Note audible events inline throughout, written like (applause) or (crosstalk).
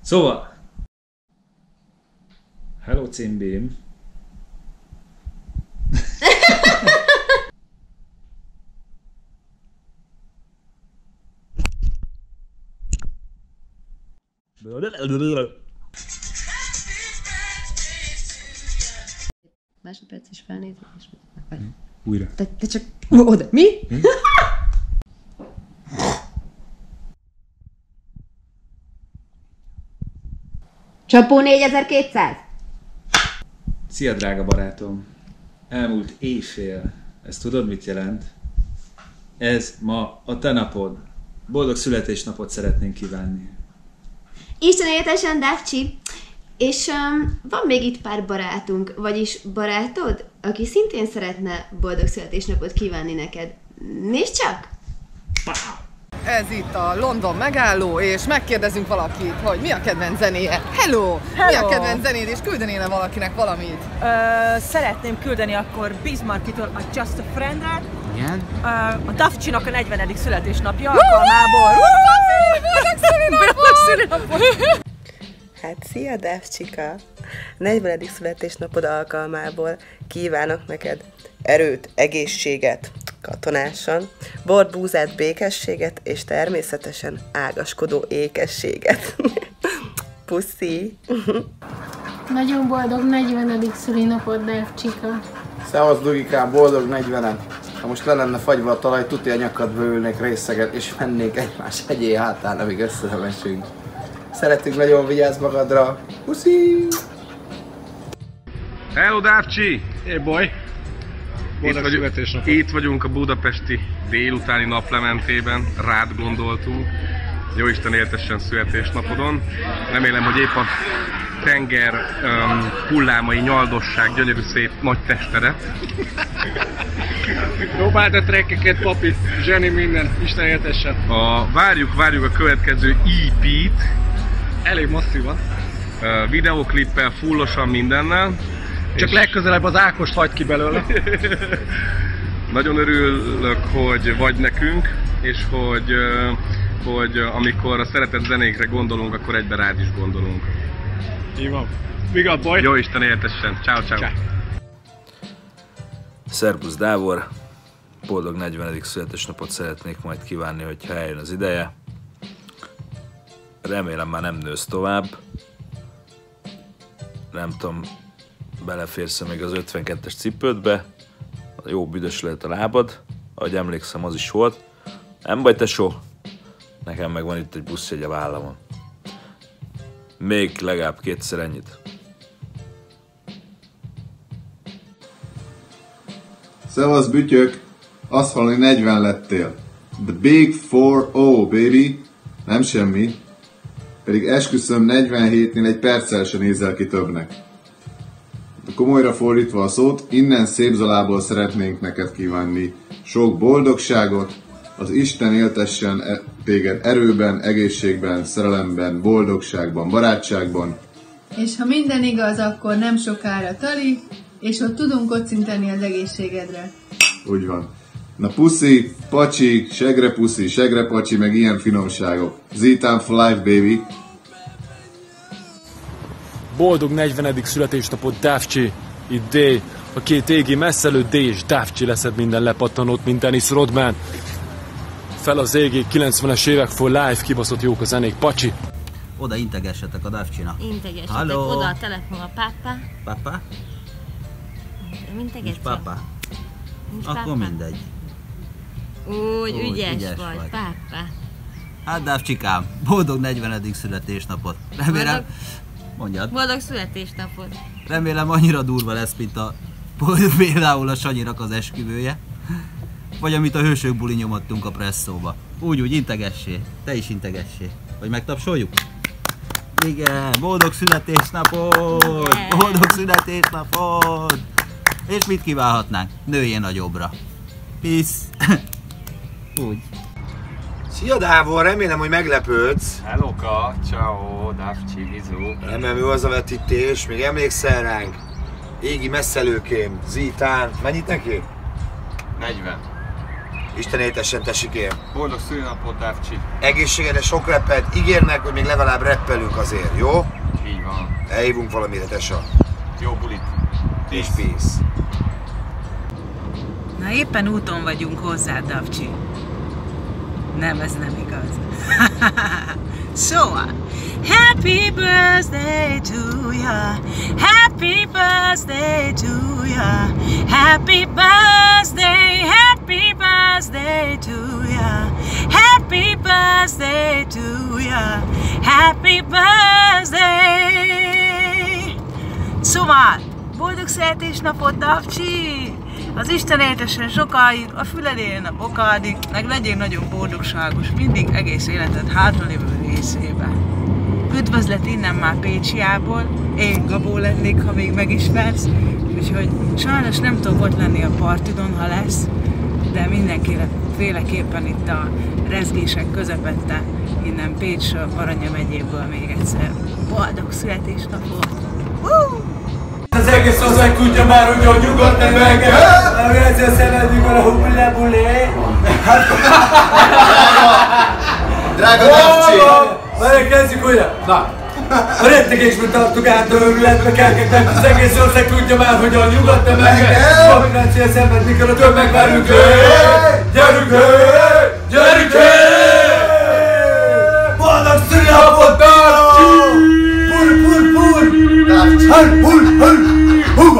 Szóval. Hello cimbém. Másodperc is felnézek, és meg. Újra. Te, te csak oda. Mi? (laughs) Csapó 4200? Szia, drága barátom! Elmúlt éjfél. Ezt tudod, mit jelent? Ez ma a te napod. Boldog születésnapot szeretnénk kívánni. Isten éltesen, Dávcsi! És um, van még itt pár barátunk, vagyis barátod, aki szintén szeretne boldog születésnapot kívánni neked. Nézd csak! Ez itt a London megálló, és megkérdezünk valakit, hogy mi a kedvenc zenéje. Hello! Hello. Mi a kedvenc zenéd, és küldenél valakinek valamit? Ö, szeretném küldeni akkor Bismarckitól a Just a Friend-et, Igen? ö, a Dafcsinak a 40. születésnapja alkalmából. Boldog! Hát szia, Devcsika! 40. születésnapod alkalmából kívánok neked erőt, egészséget, katonásan, bort, búzát, békességet, és természetesen ágaskodó ékességet. (laughs) Puszi! Nagyon boldog 40. szülinapod, Devcsika. Szevasz Dugikám, boldog 40 Ha most le lenne fagyva a talaj, tuti a nyakadba ülnék részeget, és mennék egymás hegyé hátán, amíg összenemesünk. Szeretünk nagyon, vigyázz magadra! Puszi! Hello Dávcsi! Hey boy! Itt, Boldog vagyunk, születésnapot! itt vagyunk a budapesti délutáni naplementében, rád gondoltunk. Jó Isten éltessen születésnapodon. Remélem, hogy épp a tenger um, hullámai nyaldossák gyönyörű szép nagy testedet. Próbáld a trekkeket, papi! Zseni minden! Isten éltessen! A, várjuk, várjuk a következő EP-t, Elég masszívan. uh, videoklippel, fullosan mindennel. Csak És- legközelebb az Ákost hagyd ki belőle. (laughs) Nagyon örülök, hogy vagy nekünk, és hogy, hogy amikor a szeretett zenékre gondolunk, akkor egyben rád is gondolunk. Így van. Big up, boy! Jó Isten éltessen! Ciao, ciao. Ciao. Szerbusz Dávor, boldog 40. születésnapot szeretnék majd kívánni, hogyha eljön az ideje. Remélem már nem nősz tovább. Nem tudom, beleférsz még az 52-es cipődbe. Jó büdös lehet a lábad, ahogy emlékszem az is volt. Nem baj tesó, nekem meg van itt egy buszjegy a vállamon. Még legalább kétszer ennyit. Szevasz, bütyök! Azt hallani 40 lettél. The Big 4-0, baby! Nem semmi. Pedig esküszöm 47-nél egy perccel se nézel ki többnek. Komolyra fordítva a szót, innen szép zalából szeretnénk neked kívánni sok boldogságot, az Isten éltessen e- téged erőben, egészségben, szerelemben, boldogságban, barátságban, És ha minden igaz, akkor nem sokára tali, és ott tudunk kocintani az egészségedre. Úgy van. Na puszi, pacsi, segre puszi, segre pacsi, meg ilyen finomságok. Z-Time for life, baby. Boldog 40. születésnapot, Dávcsi! Itt D, a két égi messzelő D és Dávcsi leszed minden lepattanót, mint Dennis Rodman. Fel az égi 90-es évek for live, kibaszott jók a zenék, pacsi! Oda integessetek a Davcsinak. Integessetek Halló? oda a telefon a pápá. Papa? Nincs papa? Nincs Akkor pápá? mindegy. Úgy, Úgy, ügyes, ügyes vagy, vagy. pápá. Hát Dávcsikám, boldog 40. születésnapot. Remélem, Boldog- mondjad, Boldog születésnapod. remélem annyira durva lesz, mint a (laughs) például a Sanyirak az esküvője. Vagy amit a hősök buli nyomattunk a presszóba. Úgy, úgy, integessé. Te is integessé. Vagy megtapsoljuk? Igen, boldog születésnapod! Boldog születésnapod! És mit kívánhatnánk? Nőjén nagyobbra. Peace! (laughs) úgy. Szia Dávor, remélem, hogy meglepődsz. Helloka, ciao, Davci, Vizu. Nem, ő az a vetítés, még emlékszel ránk? Égi messzelőkém, Zitán, mennyit neki? 40. Isten éltessen, tessikém. Boldog szülnapot, Dávcsi. Egészségedre sok reppet. Ígérnek, hogy még legalább reppelünk azért, jó? Így van. Elhívunk valamire, tesa. Jó bulit. Peace, peace. Na éppen úton vagyunk hozzá, Davcsi. Nem, ez nem igaz. (laughs) szóval, Happy birthday to ya, happy birthday to ya, happy birthday, happy birthday to ya, happy birthday to ya, happy birthday. Szóval, boldog születésnapot, Davcsi! Az Isten éltessen sokáig, a füled éljen a bokádig, meg legyél nagyon boldogságos, mindig egész életed hátralévő részében. Üdvözlet innen már Pécsiából, én Gabó lennék, ha még megismersz, úgyhogy sajnos nem tudok ott lenni a partidon, ha lesz, de mindenféleképpen itt a rezgések közepette, innen Pécsről, Baranya megyéből még egyszer. Boldog születésnapot! Woo! Egész ország tudja már, hogy a nyugat nem engem. Nem ezzel szenvedjük a hullebulé. Drága Davcsi! Várj, kezdjük újra. Na. A rettegésben tartunk át a őrületbe kelkeknek, az egész ország tudja már, hogy a nyugat nem engem. A migráció szenved, mikor a tömeg várunk. Gyerünk, gyerünk! Boldog szülinapot, Davcsi! Pul, pul, pul! Hal, pul, hal!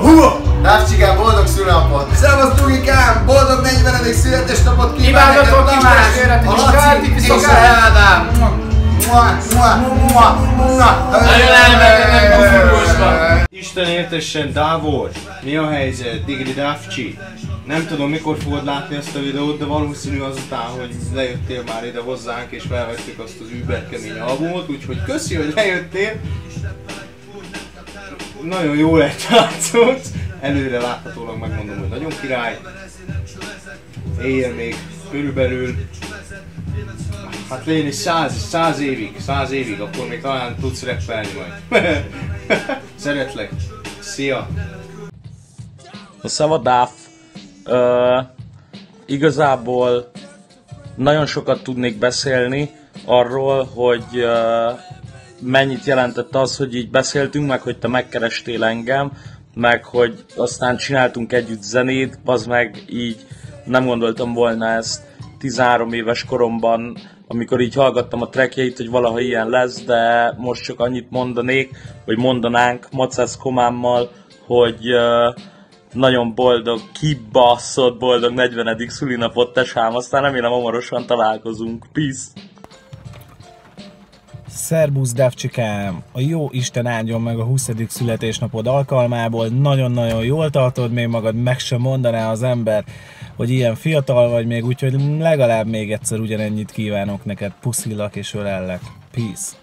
Huga! Dávcsikám, boldog szülnapot! Szevasz Dugikám, boldog 40. születésnapot kívánok kis Tamás, a Laci és a Ádám! Nagyon elmegyek a furgósba. Isten értessen, Dávor! Mi a helyzet? Digri Dávcsi? Nem tudom, mikor fogod látni ezt a videót, de valószínű azután, hogy lejöttél már ide hozzánk, és felvettük azt az überkemény albumot, úgyhogy köszi, hogy lejöttél. Nagyon jó lett látszott. Előre láthatólag megmondom, hogy nagyon király. Éjjel még körülbelül Hát léni száz, száz évig, száz évig, akkor még talán tudsz reppelni majd. (laughs) Szeretlek. Szia! Szava DAF. Ö, igazából nagyon sokat tudnék beszélni arról, hogy ö, mennyit jelentett az, hogy így beszéltünk, meg hogy te megkerestél engem, meg hogy aztán csináltunk együtt zenét, az meg így nem gondoltam volna ezt 13 éves koromban, amikor így hallgattam a trackjeit, hogy valaha ilyen lesz, de most csak annyit mondanék, vagy mondanánk Macász Komámmal, hogy nagyon boldog, kibaszott boldog 40. szülinapot tesám, aztán remélem hamarosan találkozunk. Peace! Szerbusz Davcsikám, a jó Isten áldjon meg a 20. születésnapod alkalmából, nagyon-nagyon jól tartod még magad, meg sem mondaná az ember, hogy ilyen fiatal vagy még, úgyhogy legalább még egyszer ugyanennyit kívánok neked, puszillak és ölellek. Peace!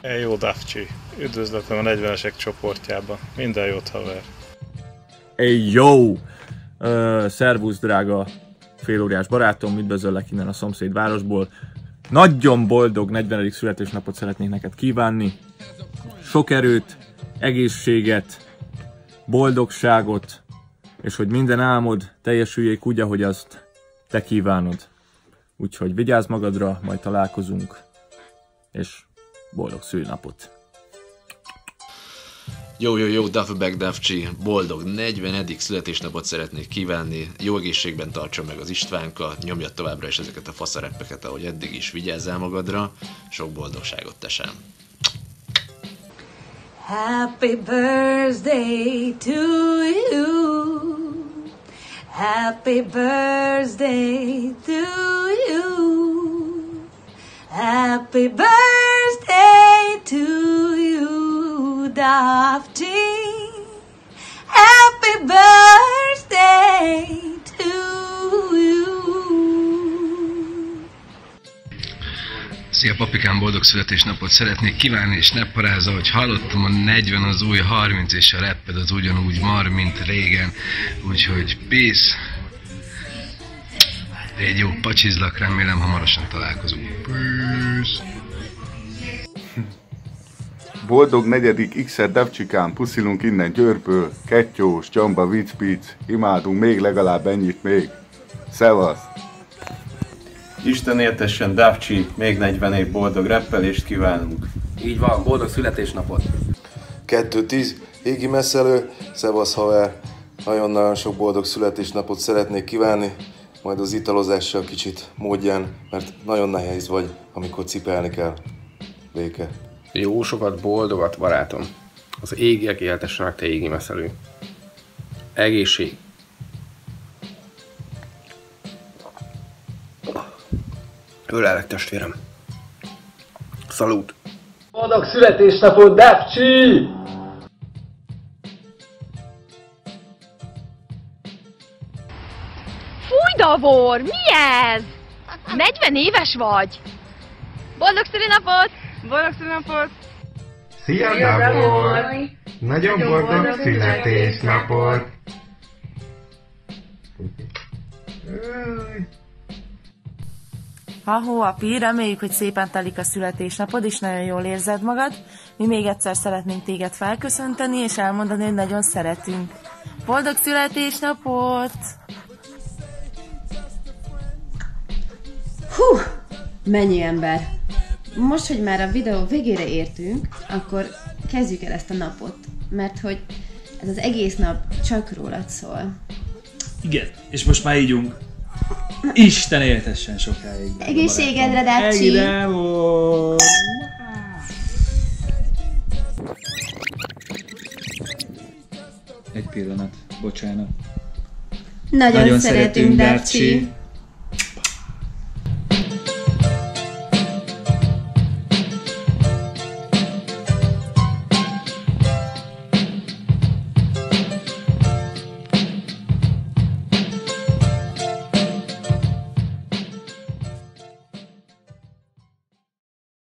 Ej, jó Davcsi! Üdvözletem a 40-esek csoportjába. Minden jót, haver! Ej, jó! Uh, szervusz, drága félóriás barátom, üdvözöllek innen a szomszéd városból. Nagyon boldog 40. születésnapot szeretnék neked kívánni. Sok erőt, egészséget, boldogságot, és hogy minden álmod teljesüljék úgy, ahogy azt te kívánod. Úgyhogy vigyázz magadra, majd találkozunk, és boldog szülnapot! Jó, jó, jó, Duffback Duffcsi, boldog 40. születésnapot szeretnék kívánni, jó egészségben tartsa meg az Istvánkat, nyomja továbbra is ezeket a faszareppeket, ahogy eddig is, vigyázzál magadra, sok boldogságot tesem. Happy birthday to you. Happy birthday to you. Happy birthday to you, Dafty. Happy birthday to you. Szia papikám, boldog születésnapot szeretnék kívánni, és ne parázza, hogy hallottam a 40 az új 30, és a rapped az ugyanúgy mar, mint régen. Úgyhogy peace! Egy jó pacsizlak, remélem hamarosan találkozunk. Boldog negyedik X-et Devcsikán, puszilunk innen Győrből, Kettyós, Csamba, Vicpic, imádunk még legalább ennyit még. Szevasz! Isten értessen Davcsi, még 40 év boldog reppelést kívánunk. Így van, boldog születésnapot! 2-10, égi messzelő, szevasz haver, nagyon-nagyon sok boldog születésnapot szeretnék kívánni, majd az italozással kicsit módján, mert nagyon nehéz vagy, amikor cipelni kell. Béke. Jó sokat boldogat, barátom. Az égiek éltessenek, te égi meszelő. Egészség. Ölelek testvérem. Szalút. Boldog születésnapot! Fúj, Davor! Mi ez? 40 éves vagy? Boldog szülinapot! Boldog szülinapot! Szia, Davor! Nagyon boldog születésnapot! Ha-hó, api, reméljük, hogy szépen telik a születésnapod, és nagyon jól érzed magad. Mi még egyszer szeretnénk téged felköszönteni, és elmondani, hogy nagyon szeretünk. Boldog születésnapot! Hú, mennyi ember! Most, hogy már a videó végére értünk, akkor kezdjük el ezt a napot, mert hogy ez az egész nap csak rólad szól. Igen, és most már ígyunk. Isten éltessen sokáig. Egészségedre, Dácsi! Egy pillanat, bocsánat. Nagyon szeretünk, Dácsi.